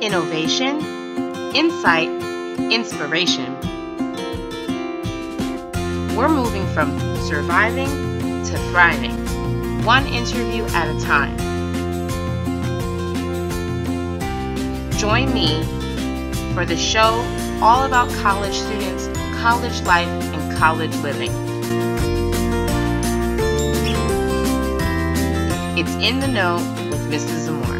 innovation, insight, inspiration. We're moving from surviving to thriving, one interview at a time. Join me for the show all about college students, college life, and college living. It's In the Know with Mrs. Zamor.